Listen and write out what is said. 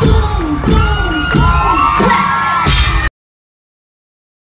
School.